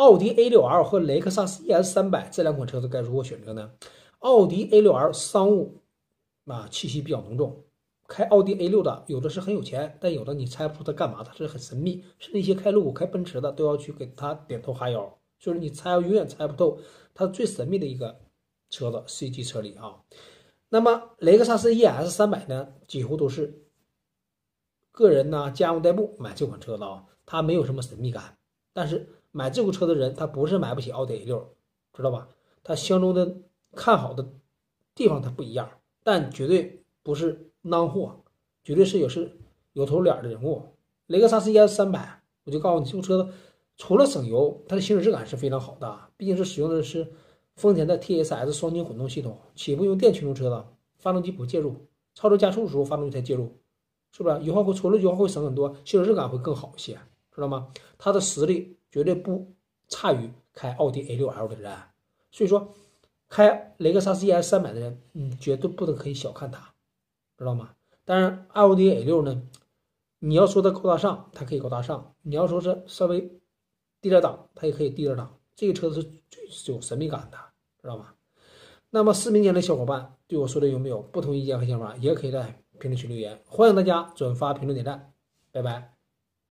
奥迪 A6L 和雷克萨斯 ES 三百这两款车子该如何选择呢？奥迪 A6L 商务啊气息比较浓重，开奥迪 A6 的有的是很有钱，但有的你猜不出他干嘛，它是很神秘，是那些开路虎、开奔驰的都要去给他点头哈腰，就是你猜永远猜不透，它最神秘的一个车子 C 级车里啊。那么雷克萨斯 ES 三百呢，几乎都是个人呢家用代步买这款车的啊，它没有什么神秘感，但是。买这部车的人，他不是买不起奥迪 A 六，知道吧？他相中的看好的地方他不一样，但绝对不是囊货，绝对是有是有头脸的人物。雷克萨斯 ES 三百，我就告诉你，这部车子除了省油，它的行驶质感是非常好的，毕竟是使用的是丰田的 TSS 双擎混动系统，起步用电驱动车的，发动机不介入，超车加速的时候发动机才介入，是不是？油耗会除了油耗会省很多，行驶质感会更好一些，知道吗？它的实力。绝对不差于开奥迪 A6L 的人，所以说开雷克萨斯 ES 三百的人，嗯，绝对不能可以小看它，知道吗？当然，奥迪 A6 呢，你要说它高大上，它可以高大上；你要说是稍微低点档，它也可以低点档。这个车是最有神秘感的，知道吗？那么视频间的小伙伴对我说的有没有不同意见和想法，也可以在评论区留言。欢迎大家转发、评论、点赞，拜拜。